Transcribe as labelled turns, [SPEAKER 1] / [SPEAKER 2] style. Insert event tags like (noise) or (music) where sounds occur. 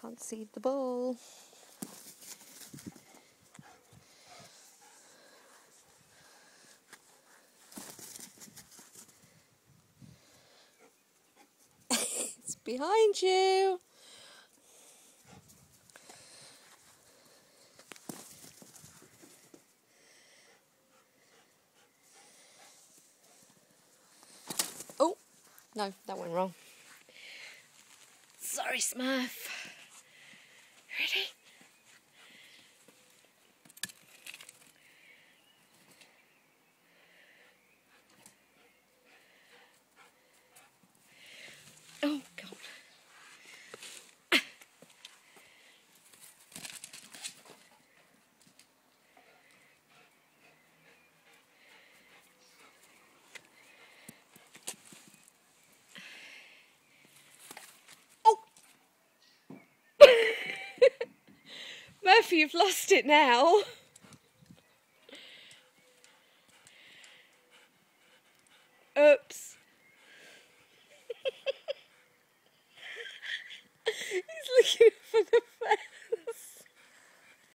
[SPEAKER 1] Can't see the ball. (laughs) it's behind you. Oh, no, that went wrong. Sorry, Smurf. Murphy, you've lost it now. Oops.